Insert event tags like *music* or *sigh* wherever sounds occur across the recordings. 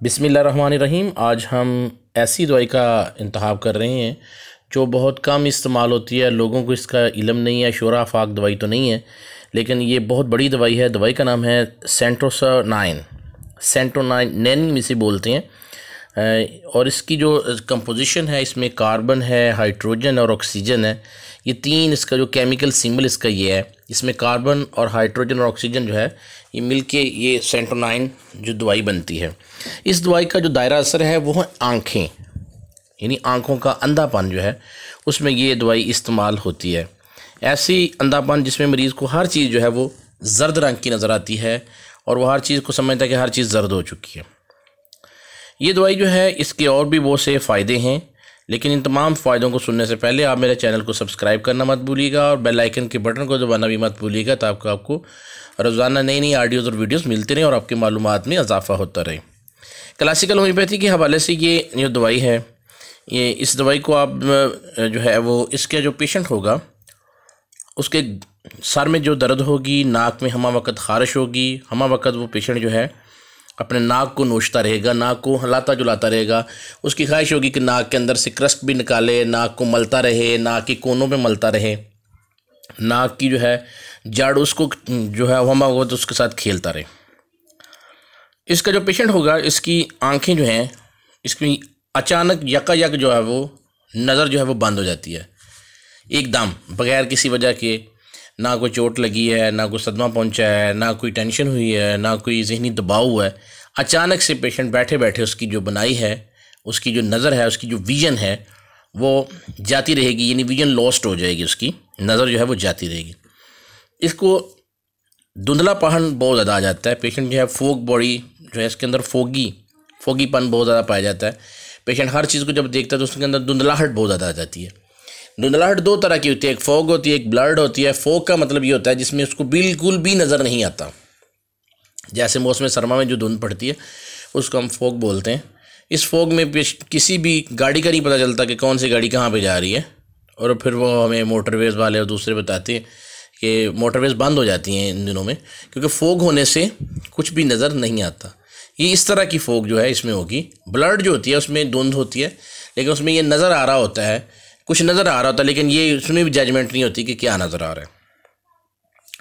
بسم اللہ الرحمن الرحیم۔ آج ہم ایسی دوائی کا انتخاب کر رہے ہیں جو بہت کم استعمال ہوتی ہے۔ لوگوں کو اس کا علم نہیں ہے، شورا فاق دوائی تو نہیں ہے، لیکن یہ بہت بڑی دوائی ہے۔ دوائی کا نام ہے سینٹوسا نائن سینٹو نائن نین میں سے بولتے ہیں۔ اور اس کی جو کمپوزیشن ہے، اس میں کاربن ہے، ہائیڈروجن اور آکسیجن ہے۔ یہ تین اس کا جو کیمیکل سمبل اس کا یہ ہے۔ اس میں کاربن اور ہائیڈروجن اور آکسیجن جو ہے، یہ مل کے یہ سینٹونائن جو دوائی بنتی ہے۔ اس دوائی کا جو دائرہ اثر ہے، وہ ہے آنکھیں۔ یعنی آنکھوں کا اندھا پن جو ہے، اس میں یہ دوائی استعمال ہوتی ہے۔ ایسی اندھا پن جس میں مریض کو ہر چیز جو ہے، وہ زرد رنگ کی نظر آتی ہے اور وہ ہر چیز کو سمجھتا ہے کہ ہر چیز زرد ہو چکی ہے۔ یہ دوائی جو ہے، اس کے اور بھی بہت سے فائدے ہیں۔ لیکن ان تمام فائدوں کو سننے سے پہلے آپ میرے چینل کو سبسکرائب کرنا مت بھولیے گا اور بیل آئیکن کے بٹن کو دبانا بھی مت بھولیے گا تاکہ آپ کو روزانہ نئی نئی آڈیوز اور ویڈیوز ملتے رہیں اور آپ کی معلومات میں اضافہ ہوتا رہے۔ کلاسیکل ہومیوپیتھی کے حوالے سے یہ جو دوائی ہے۔ یہ اس دوائی کو آپ جو ہے وہ اس کے جو پیشنٹ ہوگا، اس کے سر میں جو درد ہوگی، ناک میں ہمہ وقت خارش ہوگی ہمہ وقت وہ پیشنٹ جو ہے اپنے ناک کو نوچتا رہے گا، ناک کو ہلاتا جلاتا رہے گا۔ اس کی خواہش ہوگی کہ ناک کے اندر سے کرسٹ بھی نکالے، ناک کو ملتا رہے، ناک کی کونوں پہ ملتا رہے۔ ناک کی جو ہے، جڑ اس کو جو ہے ہما ہوا تو اس کے ساتھ کھیلتا رہے۔ اس کا جو پیشنٹ ہوگا، اس کی آنکھیں جو ہیں، اس کی اچانک یکا یک جو ہے، وہ نظر جو ہے، وہ بند ہو جاتی ہے۔ ایک دم، بغیر کسی وجہ کے نہ کوئی چوٹ لگی ہے، نہ کوئی صدمہ پہنچا ہے، نہ کوئی ٹینشن ہوئی ہے، نہ کوئی ذہنی دباؤ ہوا ہے۔ اچانک سے پیشنٹ بیٹھے بیٹھے اس کی جو بنائی ہے، اس کی جو نظر ہے، اس کی جو ویژن ہے، وہ جاتی رہے گی یعنی ویژن لاسٹ ہو جائے گی اس کی۔ نظر جو ہے وہ جاتی رہے گی۔ اس کو دھندلا پہن بہت زیادہ آ جاتا ہے۔ پیشنٹ جو ہے فوک باڈی جو ہے اس کے اندر فوگی فوگی پن بہت زیادہ پایا جاتا ہے۔ پیشنٹ ہر چیز کو جب دیکھتا ہے تو اس کے اندر دھندلاہٹ بہت زیادہ آ جاتی ہے۔ دھندلاہٹ دو طرح کی ہوتی ہے، ایک فوگ ہوتی ہے، ایک بلرڈ ہوتی ہے۔ فوگ کا مطلب یہ ہوتا ہے جس میں اس کو بالکل بھی نظر نہیں آتا۔ جیسے موسم سرما میں جو دھند پڑتی ہے، اس کو ہم فوگ بولتے ہیں۔ اس فوگ میں کسی بھی گاڑی کا نہیں پتہ چلتا کہ کون سی گاڑی کہاں پہ جا رہی ہے۔ اور پھر وہ ہمیں موٹر ویز والے اور دوسرے بتاتے ہیں کہ موٹر ویز بند ہو جاتی ہیں ان دنوں میں، کیونکہ فوگ ہونے سے کچھ بھی نظر نہیں آتا۔ یہ اس طرح کی فوگ جو ہے، اس میں ہوگی۔ بلڈ جو ہوتی ہے، اس میں دھند ہوتی ہے، لیکن اس میں یہ نظر آ رہا ہوتا ہے کچھ نظر آ رہا ہوتا، لیکن یہ اس میں بھی ججمنٹ نہیں ہوتی کہ کیا نظر آ رہا ہے۔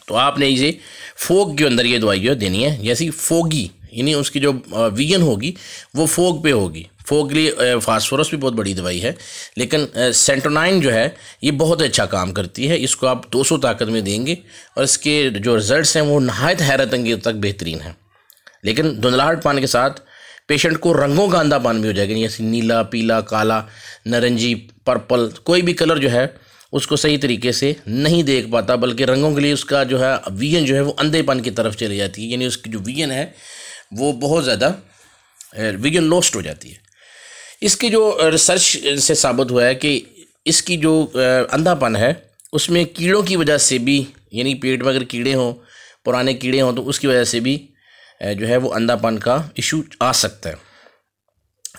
تو آپ نے اسے فوگ کے اندر یہ دوائی جو دینی ہے جیسی فوگی یعنی اس کی جو ویژن ہوگی، وہ فوگ پہ ہوگی۔ فوگ کے لیے فاسفورس بھی بہت بڑی دوائی ہے، لیکن سینٹونائن جو ہے، یہ بہت اچھا کام کرتی ہے۔ اس کو آپ دو سو طاقت میں دیں گے اور اس کے جو رزلٹس ہیں، وہ نہایت حیرت انگیز تک بہترین ہیں۔ لیکن دھندلاہٹ پانے کے ساتھ پیشنٹ کو رنگوں کا اندھا پان بھی ہو جائے گا یعنی جیسے نیلا، پیلا، کالا نرنجی پرپل، کوئی بھی کلر جو ہے، اس کو صحیح طریقے سے نہیں دیکھ پاتا، بلکہ رنگوں کے لیے اس کا جو ہے ویژن جو ہے، وہ اندھے پن کی طرف چلی جاتی ہے۔ یعنی اس کی جو ویژن ہے، وہ بہت زیادہ ویژن لوسٹ ہو جاتی ہے۔ اس کی جو ریسرچ سے ثابت ہوا ہے کہ اس کی جو اندھا پن ہے، اس میں کیڑوں کی وجہ سے بھی یعنی پیٹ میں اگر کیڑے ہوں، پرانے کیڑے ہوں، تو اس کی وجہ سے بھی جو ہے وہ اندھا پن کا ایشو آ سکتا ہے۔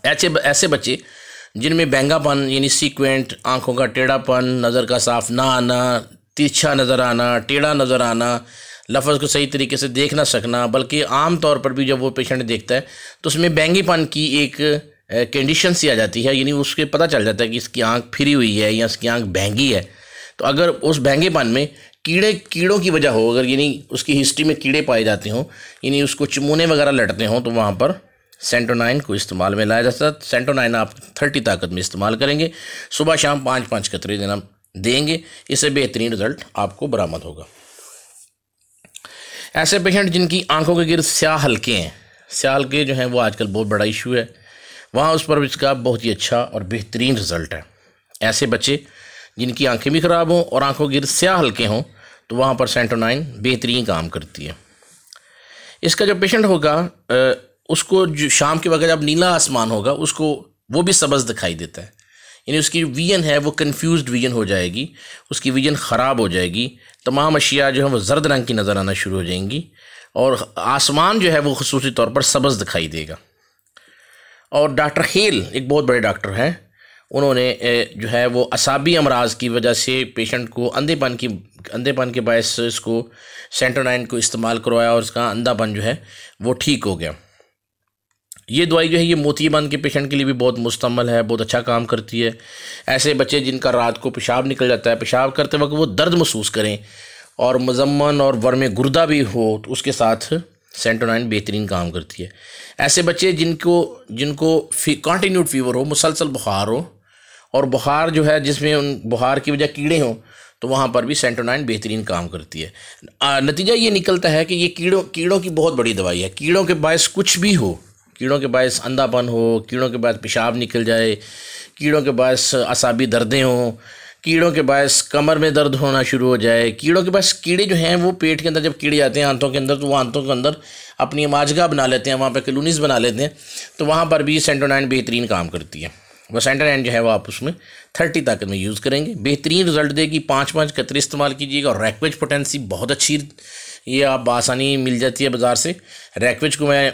ایسے ایسے بچے جن میں بینگا پن یعنی سیکوینٹ آنکھوں کا ٹیڑھا پن، نظر کا صاف نہ آنا تیچھا نظر آنا، ٹیڑھا نظر آنا، لفظ کو صحیح طریقے سے دیکھ نہ سکنا، بلکہ عام طور پر بھی جب وہ پیشنٹ دیکھتا ہے، تو اس میں بینگی پن کی ایک کنڈیشن سی آ جاتی ہے یعنی اس کے پتہ چل جاتا ہے کہ اس کی آنکھ پھری ہوئی ہے یا اس کی آنکھ بہنگی ہے۔ تو اگر اس بہنگے پن میں کیڑے کیڑوں کی وجہ ہو، اگر یعنی اس کی ہسٹری میں کیڑے پائے جاتے ہوں یعنی اس کو چمونے وغیرہ لٹتے ہوں، تو وہاں پر سینٹونائن کو استعمال میں لایا جاتا ہے۔ سینٹونائن آپ تھرٹی طاقت میں استعمال کریں گے۔ صبح شام پانچ پانچ قطرے دینا دیں گے۔ اس سے بہترین رزلٹ آپ کو برآمد ہوگا۔ ایسے پیشنٹ جن کی آنکھوں کے گرد سیاہ ہلکے ہیں، سیاہ ہلکے جو ہیں، وہ آج کل بہت بڑا ایشو ہے۔ وہاں اس پر اس کا بہت ہی اچھا اور بہترین رزلٹ ہے۔ ایسے بچے جن کی آنکھیں بھی خراب ہوں اور آنکھوں گرد سیاہ ہلکے ہوں تو وہاں پر سینٹونائن بہترین کام کرتی ہے۔ اس کا جو پیشنٹ ہوگا اس کو جو شام کے وقت جب نیلا آسمان ہوگا، اس کو وہ بھی سبز دکھائی دیتا ہے۔ یعنی اس کی ویژن ہے، وہ کنفیوزڈ ویژن ہو جائے گی، اس کی ویژن خراب ہو جائے گی۔ تمام اشیاء جو ہیں وہ زرد رنگ کی نظر آنا شروع ہو جائیں گی اور آسمان جو ہے وہ خصوصی طور پر سبز دکھائی دے گا۔ اور ڈاکٹر ہیل ایک بہت بڑے ڈاکٹر ہیں۔ انہوں نے جو ہے وہ اصابی امراض کی وجہ سے پیشنٹ کو اندھے پن کی، اندھے پن کے باعث اس کو سینٹونائن کو استعمال کروایا اور اس کا اندھا پن جو ہے وہ ٹھیک ہو گیا۔ یہ دوائی جو ہے، یہ موتی بند کے پیشنٹ کے لیے بھی بہت مستعمل ہے، بہت اچھا کام کرتی ہے۔ ایسے بچے جن کا رات کو پیشاب نکل جاتا ہے، پیشاب کرتے وقت وہ درد محسوس کریں اور مضمن اور ورم گردہ بھی ہو، تو اس کے ساتھ سینٹونائن بہترین کام کرتی ہے۔ ایسے بچے جن کو جن کو فی کانٹینیوٹ فیور ہو، مسلسل بخار ہو اور بخار جو ہے، جس میں ان بخار کی وجہ کیڑے ہوں، تو وہاں پر بھی سینٹونائن بہترین کام کرتی ہے۔ نتیجہ یہ نکلتا ہے کہ یہ کیڑوں کیڑوں کی بہت بڑی دوائی ہے۔ کیڑوں کے باعث کچھ بھی ہو، کیڑوں کے باعث اندھا پن ہو، کیڑوں کے باعث پیشاب نکل جائے، کیڑوں کے باعث اعصابی دردیں ہوں، کیڑوں کے باعث کمر میں درد ہونا شروع ہو جائے، کیڑوں کے باعث کیڑے جو ہیں، وہ پیٹ کے اندر جب کیڑے آتے ہیں آنتوں کے اندر، تو وہ آنتوں کے اندر اپنی ماجگاہ بنا لیتے ہیں، وہاں پہ کلونیز بنا لیتے ہیں، تو وہاں پر بھی سینٹونائن بہترین کام کرتی ہے۔ وہ سینٹونائن جو ہے وہ آپ اس میں تھرٹی طاقت میں یوز کریں گے۔ بہترین رزلٹ دے گی۔ پانچ پانچ قطرے استعمال کیجیے گا اور ریکویج پوٹینسی بہت اچھی یہ آپ بآسانی مل جاتی ہے بازار سے۔ ریکویج کو میں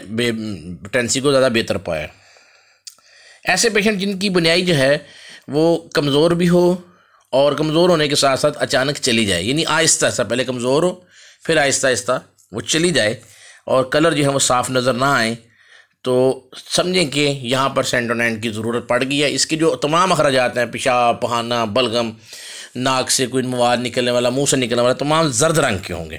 پوٹینسی کو زیادہ بہتر پایا۔ ایسے پیشنٹ جن کی بنیائی جو ہے وہ کمزور بھی ہو اور کمزور ہونے کے ساتھ ساتھ اچانک چلی جائے۔ یعنی آہستہ آہستہ، پہلے کمزور ہو، پھر آہستہ آہستہ وہ چلی جائے اور کلر جو ہے وہ صاف نظر نہ آئیں تو سمجھیں کہ یہاں پر سینٹونائن کی ضرورت پڑ گئی ہے۔ اس کے جو تمام اخراجات ہیں، پیشاب، پہانا، بلغم ناک سے کوئی مواد نکلنے والا، منہ سے نکلنے والا، تمام زرد رنگ کے ہوں گے۔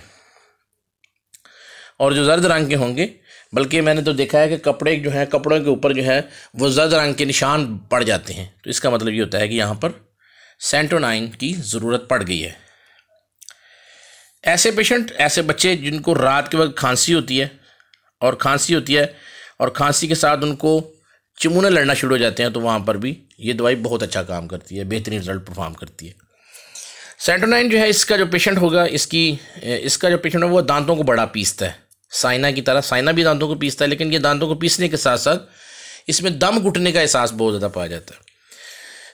اور جو زرد رنگ کے ہوں گے، بلکہ میں نے تو دیکھا ہے کہ کپڑے جو ہیں، کپڑوں کے اوپر جو ہے، وہ زرد رنگ کے نشان پڑ جاتے ہیں۔ تو اس کا مطلب یہ ہوتا ہے کہ یہاں پر سینٹونائن کی ضرورت پڑ گئی ہے۔ ایسے پیشنٹ، ایسے بچے جن کو رات کے وقت کھانسی ہوتی ہے، اور کھانسی ہوتی ہے اور کھانسی کے ساتھ ان کو چمونے لڑنا شروع ہو جاتے ہیں تو وہاں پر بھی یہ دوائی بہت اچھا کام کرتی ہے، بہترین رزلٹ پرفارم کرتی ہے۔ سینٹونائن جو ہے، اس کا جو پیشنٹ ہوگا، اس کی، اس کا جو پیشنٹ ہے وہ دانتوں کو بڑا پیستا ہے۔ سائنا کی طرح، سائنا بھی دانتوں کو پیستا ہے، لیکن یہ دانتوں کو پیسنے کے ساتھ ساتھ اس میں دم گھٹنے کا احساس بہت زیادہ پایا جاتا ہے۔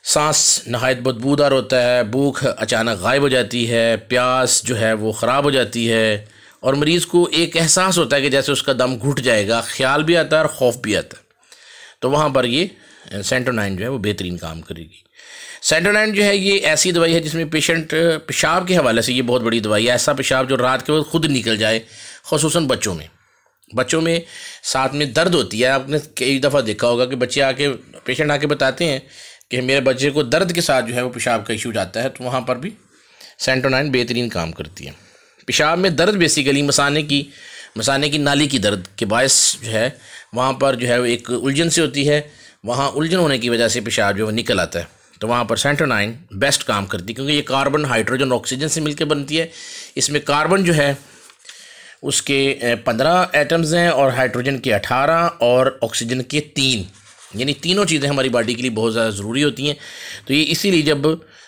سانس نہایت بدبودار ہوتا ہے، بھوک اچانک غائب ہو جاتی ہے، پیاس جو ہے وہ خراب ہو جاتی ہے۔ اور مریض کو ایک احساس ہوتا ہے کہ جیسے اس کا دم گھٹ جائے گا، خیال بھی آتا ہے اور خوف بھی آتا ہے۔ تو وہاں پر یہ سینٹونائن جو ہے وہ بہترین کام کرے گی۔ سینٹونائن جو ہے یہ ایسی دوائی ہے جس میں پیشنٹ پیشاب کے حوالے سے یہ بہت بڑی دوائی ہے۔ ایسا پیشاب جو رات کے وقت خود نکل جائے، خصوصاً بچوں میں۔ بچوں میں ساتھ میں درد ہوتی ہے۔ آپ نے کئی دفعہ دیکھا ہوگا کہ بچے آ کے، پیشنٹ آ کے بتاتے ہیں کہ میرے بچے کو درد کے ساتھ جو ہے وہ پیشاب کا ایشو جاتا ہے، تو وہاں پر بھی سینٹونائن بہترین کام کرتی ہے۔ پیشاب میں درد بیسیکلی مسانے کی مسانے کی نالی کی درد کے باعث جو ہے، وہاں پر جو ہے وہ ایک الجھن سے ہوتی ہے۔ وہاں الجھن ہونے کی وجہ سے پیشاب جو ہے نکل آتا ہے۔ تو وہاں پر سینٹونائن بیسٹ کام کرتی ہے، کیونکہ یہ کاربن ہائیڈروجن آکسیجن سے مل کے بنتی ہے۔ اس میں کاربن جو ہے، اس کے پندرہ ایٹمز ہیں اور ہائیڈروجن کے اٹھارہ اور آکسیجن کے تین۔ یعنی تینوں چیزیں ہماری باڈی کے لیے بہت زیادہ ضروری ہوتی ہیں۔ تو یہ اسی لیے جب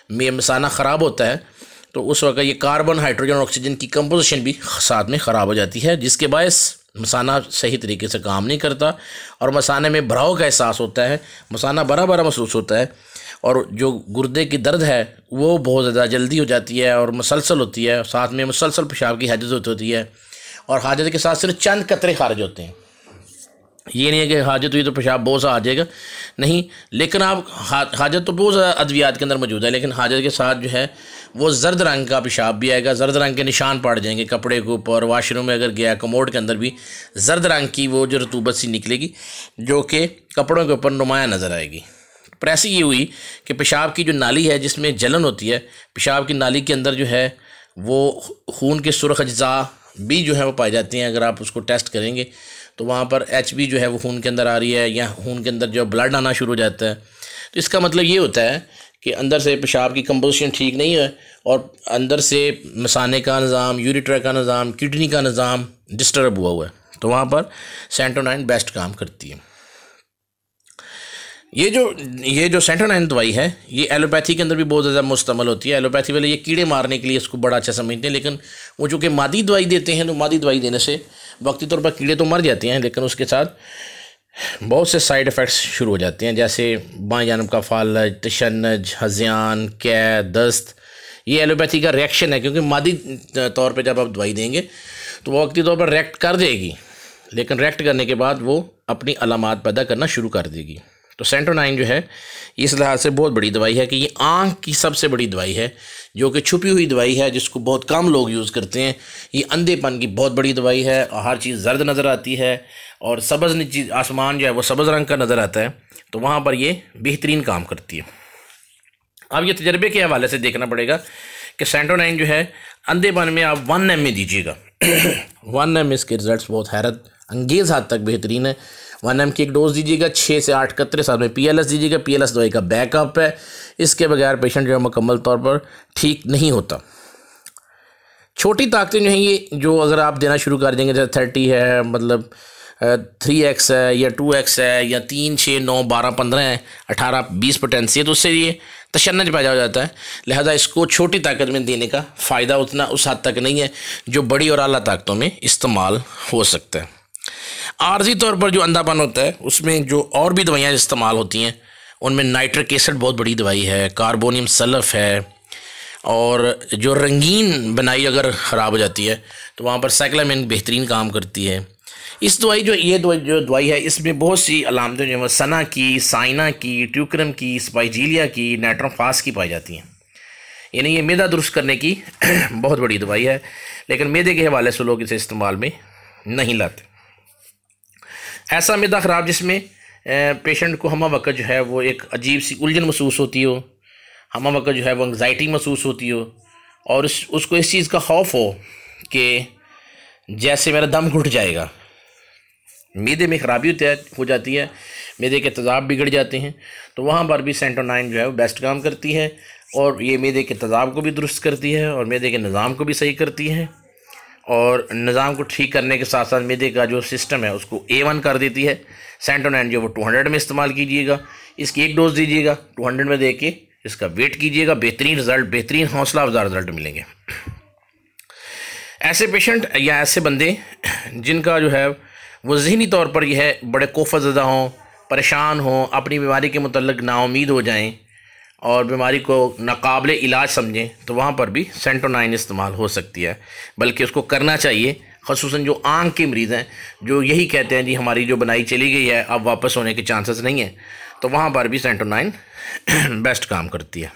مسانہ خراب ہوتا ہے تو اس وقت یہ کاربن، ہائیڈروجن اور آکسیجن کی کمپوزیشن بھی ساتھ میں خراب ہو جاتی ہے، جس کے باعث مسانہ صحیح طریقے سے کام نہیں کرتا اور مسانے میں بھراؤ کا احساس ہوتا ہے، مسانہ بڑا بڑا محسوس ہوتا ہے اور جو گردے کی درد ہے وہ بہت زیادہ جلدی ہو جاتی ہے اور مسلسل ہوتی ہے، ساتھ میں مسلسل پیشاب کی حاجت ہوتی ہے اور حاجت کے ساتھ صرف چند قطرے خارج ہوتے ہیں۔ یہ نہیں ہے کہ حاجت ہوئی تو پیشاب بہت سا آ جائے گا، نہیں، لیکن آپ حاجت تو بہت زیادہ ادویات کے اندر موجود ہے، لیکن حاجت کے ساتھ جو ہے وہ زرد رنگ کا پیشاب بھی آئے گا۔ زرد رنگ کے نشان پڑ جائیں گے کپڑے کے اوپر، واش روم میں اگر گیا کموڈ کے اندر بھی زرد رنگ کی وہ جو رتوبت سی نکلے گی، جو کہ کپڑوں کے اوپر نمایاں نظر آئے گی۔ پریسی یہ ہوئی کہ پیشاب کی جو نالی ہے، جس میں جلن ہوتی ہے، پیشاب کی نالی کے اندر جو ہے، وہ خون کے سرخ اجزاء بھی جو ہے وہ پائے جاتے ہیں۔ اگر آپ اس کو ٹیسٹ کریں گے تو وہاں پر ایچ بی جو ہے وہ خون کے اندر آ رہی ہے، یا خون کے اندر جو بلڈ آنا شروع ہو جاتا ہے۔ تو اس کا مطلب یہ ہوتا ہے کہ اندر سے پیشاب کی کمپوزیشن ٹھیک نہیں ہے اور اندر سے مسانے کا نظام یوریٹر کا نظام، کڈنی کا نظام ڈسٹرب ہوا ہوا ہے۔ تو وہاں پر سینٹونائن بیسٹ کام کرتی ہے۔ یہ جو یہ جو سینٹونائن دوائی ہے، یہ ایلوپیتھی کے اندر بھی بہت زیادہ مستعمل ہوتی ہے۔ ایلوپیتھی والے یہ کیڑے مارنے کے لیے اس کو بڑا اچھا سمجھتے ہیں، لیکن وہ چونکہ مادی دوائی دیتے ہیں تو مادی دوائی دینے سے وقتی طور پر کیڑے تو مر جاتے ہیں، لیکن اس کے ساتھ بہت سے سائیڈ ایفیکٹس شروع ہو جاتے ہیں، جیسے بائیں جانب کا فالج، تشنج ہزیان قید دست، یہ ایلوپیتھی کا ریئیکشن ہے، کیونکہ مادی طور پہ جب آپ دوائی دیں گے تو وہ وقتی طور پر ریکٹ کر دے گی، لیکن ریکٹ کرنے کے بعد وہ اپنی علامات پیدا کرنا شروع کر دے گی۔ تو سینٹونائن جو ہے اس لحاظ سے بہت بڑی دوائی ہے کہ یہ آنکھ کی سب سے بڑی دوائی ہے، جو کہ چھپی ہوئی دوائی ہے، جس کو بہت کم لوگ یوز کرتے ہیں۔ یہ اندھے پن کی بہت بڑی دوائی ہے اور ہر چیز زرد نظر آتی ہے اور سبز نیچی آسمان جو ہے وہ سبز رنگ کا نظر آتا ہے۔ تو وہاں پر یہ بہترین کام کرتی ہے۔ اب یہ تجربے کے حوالے سے دیکھنا پڑے گا کہ سینٹو نائن جو ہے، اندھے پن میں آپ ون ایم میں دیجیے گا۔ *clears throat* ون ایم اس کے رزلٹس بہت حیرت انگیز حد تک بہترین ہے۔ ون ایم کی ایک ڈوز دیجیے گا، چھ سے آٹھ قطرے ساتھ میں پی ایل ایس دیجیے گا، پی ایل ایس دوائی کا بیک اپ ہے۔ اس کے بغیر پیشنٹ جو ہے مکمل طور پر ٹھیک نہیں ہوتا۔ چھوٹی طاقتیں جو ہیں یہ، جو اگر آپ دینا شروع کر دیں گے، جیسے تھرٹی ہے مطلب تھری ایکس ہے یا ٹو ایکس ہے یا تین، چھ، نو، بارہ، پندرہ ہے، اٹھارہ، بیس پوٹینسی ہے، تو اس سے یہ تشنج پیدا ہو جاتا ہے۔ لہذا اس کو چھوٹی طاقت میں دینے کا فائدہ اتنا اس حد تک نہیں ہے جو بڑی اور اعلیٰ طاقتوں میں استعمال ہو سکتا ہے۔ عارضی طور پر جو اندھا پن ہوتا ہے، اس میں جو اور بھی دوائیاں استعمال ہوتی ہیں، ان میں نائٹرک ایسڈ بہت بڑی دوائی ہے، کاربونیم سلف ہے، اور جو رنگین بنائی اگر خراب ہو جاتی ہے، تو وہاں پر سائیکلامین بہترین کام کرتی ہے۔ اس دوائی جو، یہ دوائی جو دوائی ہے، اس میں بہت سی علامتیں جو ہیں، وہ سنا کی، سائنا کی، ٹیوکرم کی، سپائجیلیا کی، نیٹروفاس کی پائی جاتی ہیں۔ یعنی یہ میدا درست کرنے کی *clears throat* بہت بڑی دوائی ہے، لیکن میدے کے حوالے سے لوگ اسے استعمال میں نہیں لاتے۔ ایسا میدا خراب جس میں پیشنٹ کو ہمہ وقت جو ہے وہ ایک عجیب سی الجھن محسوس ہوتی ہو، ہمہ وقت جو ہے وہ انگزائٹی محسوس ہوتی ہو، اور اس اس کو اس چیز کا خوف ہو کہ جیسے میرا دم گھٹ جائے گا۔ میدے میں خرابی ہو جاتی ہے، میدے کے تضاب بگڑ جاتے ہیں۔ تو وہاں پر بھی سینٹو نائن جو ہے وہ بیسٹ کام کرتی ہے، اور یہ میدے کے تضاب کو بھی درست کرتی ہے، اور میدے کے نظام کو بھی صحیح کرتی ہے۔ اور نظام کو ٹھیک کرنے کے ساتھ ساتھ میدے کا جو سسٹم ہے، اس کو اے ون کر دیتی ہے۔ سینٹو نائن جو وہ ٹو ہنڈریڈ میں استعمال کیجیے گا۔ اس کی ایک ڈوز دیجیے گا۔ ٹو ہنڈریڈ میں دے کے اس کا ویٹ کیجیے گا۔ بہترین رزلٹ بہترین حوصلہ افزار رزلٹ ملیں گے۔ ایسے پیشنٹ یا ایسے بندے جن کا جو ہے، وہ ذہنی طور پر یہ ہے، بڑے کوفہ زدہ ہوں، پریشان ہوں، اپنی بیماری کے متعلق نا امید ہو جائیں اور بیماری کو ناقابل علاج سمجھیں تو وہاں پر بھی سینٹو نائن استعمال ہو سکتی ہے۔ بلکہ اس کو کرنا چاہیے، خصوصاً جو آنکھ کے مریض ہیں، جو یہی کہتے ہیں جی ہماری جو بنائی چلی گئی ہے، اب واپس ہونے کے چانسز نہیں ہیں، تو وہاں پر بھی سینٹو نائن *clears throat* بیسٹ کام کرتی ہے۔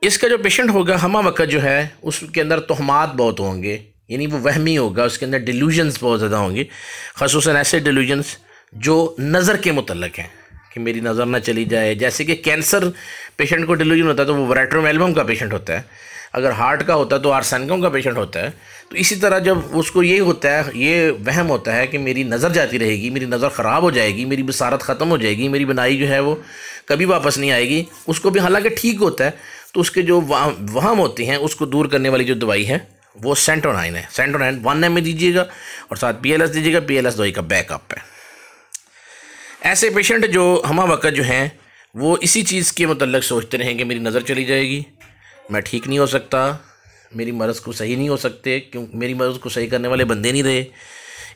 اس کا جو پیشنٹ ہوگا ہمہ وقت جو ہے، اس کے اندر تہمات بہت ہوں گے یعنی وہ وہمی ہوگا، اس کے اندر ڈیلیوژنس بہت زیادہ ہوں گے، خصوصاً ایسے ڈیلیوژنس جو نظر کے متعلق ہیں۔ کہ میری نظر نہ چلی جائے۔ جیسے کہ کینسر پیشنٹ کو ڈیلیوژن ہوتا ہے تو وہ ورائٹروم ایلبم کا پیشنٹ ہوتا ہے۔ اگر ہارٹ کا ہوتا ہے تو آرسینکم کا پیشنٹ ہوتا ہے۔ تو اسی طرح جب اس کو یہ ہوتا ہے، یہ وہم ہوتا ہے کہ میری نظر جاتی رہے گی، میری نظر خراب ہو جائے گی، میری بصارت ختم ہو جائے گی، میری بنائی جو ہے وہ کبھی واپس نہیں آئے گی۔ اس کو بھی حالانکہ ٹھیک ہوتا ہے۔ تو اس کے جو وہم ہوتے ہیں، اس کو دور کرنے والی جو دوائی ہے، وہ سینٹو نائن ہے۔ سینٹو نائن ون ایم میں دیجیے گا اور ساتھ پی ایل ایس دیجیے گا۔ پی ایل ایس دوائی کا بیک اپ ہے۔ ایسے پیشنٹ جو ہمہ وقت جو ہیں، وہ اسی چیز کے متعلق سوچتے رہیں کہ میری نظر چلی جائے گی۔ میں ٹھیک نہیں ہو سکتا، میری مرض کو صحیح نہیں ہو سکتے، کیوں، میری مرض کو صحیح کرنے والے بندے نہیں رہے۔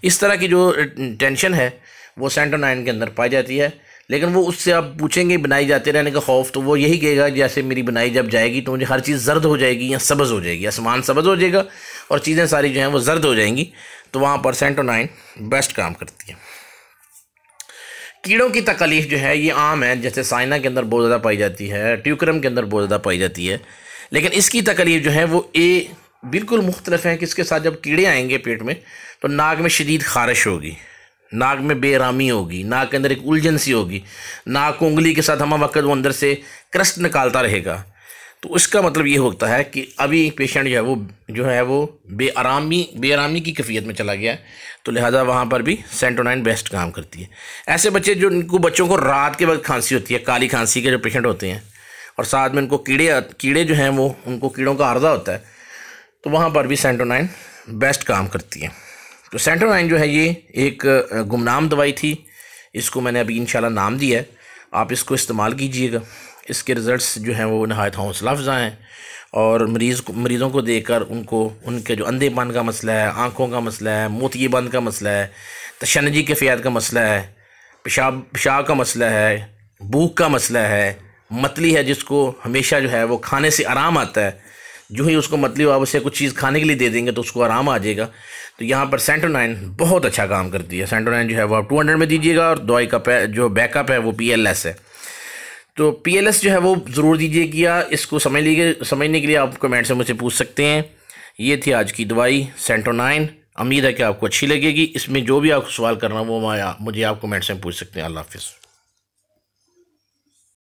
اس طرح کی جو ٹینشن ہے، وہ سینٹو نائن کے اندر پائی جاتی ہے۔ لیکن وہ اس سے آپ پوچھیں گے، بنائی جاتے رہنے کا خوف، تو وہ یہی کہے گا، جیسے میری بنائی جب جائے گی تو مجھے ہر چیز زرد ہو جائے گی یا سبز ہو جائے گی، آسمان سبز ہو جائے گا اور چیزیں ساری جو ہیں وہ زرد ہو جائیں گی۔ تو وہاں پر سینٹو نائن بیسٹ کام کرتی ہے کیڑوں کی تکلیف جو ہے، یہ عام ہے، جیسے سائنا کے اندر بہت زیادہ پائی جاتی ہے، ٹیوکرم کے اندر بہت زیادہ پائی جاتی ہے۔ لیکن اس کی تکلیف جو ہے، وہ اے بالکل مختلف ہیں۔ کہ اس کے ساتھ جب کیڑے آئیں گے پیٹ میں، تو ناک میں شدید خارش ہوگی، ناک میں بے رامی ہوگی، ناک کے اندر ایک الجھن سی ہوگی، ناک انگلی کے ساتھ ہمہ وقت وہ اندر سے کرسٹ نکالتا رہے گا۔ تو اس کا مطلب یہ ہوتا ہے کہ ابھی پیشنٹ جو ہے وہ جو ہے وہ بے آرامی بے آرامی کی کفیت میں چلا گیا ہے۔ تو لہٰذا وہاں پر بھی سینٹونائن بیسٹ کام کرتی ہے۔ ایسے بچے جو ان کو بچوں کو رات کے وقت کھانسی ہوتی ہے، کالی کھانسی کے جو پیشنٹ ہوتے ہیں، اور ساتھ میں ان کو کیڑے کیڑے جو ہیں وہ ان کو کیڑوں کا عرضہ ہوتا ہے، تو وہاں پر بھی سینٹونائن بیسٹ کام کرتی ہے۔ تو سینٹر نائن جو ہے یہ ایک، گمنام دوائی تھی۔ اس کو میں نے ابھی انشاءاللہ نام دیا ہے۔ آپ اس کو استعمال کیجیے گا۔ اس کے رزلٹس جو ہیں وہ نہایت حوصلہ افزا ہیں اور مریض کو مریضوں کو دیکھ کر ان کو ان کے جو اندھے پن کا مسئلہ ہے، آنکھوں کا مسئلہ ہے موتی بند کا مسئلہ ہے، تشنجی کے فیاد کا مسئلہ ہے، پیشاب پیشاب کا مسئلہ ہے، بھوک کا مسئلہ ہے، متلی ہے جس کو ہمیشہ جو ہے وہ کھانے سے آرام آتا ہے۔ جو ہی اس کو متلی ہو، آپ اسے کچھ چیز کھانے کے لیے دے دیں گے تو اس کو آرام آ جائے گا۔ تو یہاں پر سینٹو نائن بہت اچھا کام کرتی ہے۔ سینٹو نائن جو ہے وہ آپ ٹو ہنڈریڈ میں دیجیے گا اور دوائی کا جو بیک اپ ہے وہ پی ایل ایس ہے۔ تو پی ایل ایس جو ہے وہ ضرور دیجیے گیا اس کو سمجھ لیجیے سمجھنے کے لیے آپ کمنٹ سے مجھ سے پوچھ سکتے ہیں۔ یہ تھی آج کی دوائی، سینٹو نائن۔ امید ہے کہ آپ کو اچھی لگے گی۔ اس میں جو بھی آپ کو سوال کرنا وہ مجھے آپ کمنٹ سے پوچھ سکتے ہیں۔ اللہ حافظ۔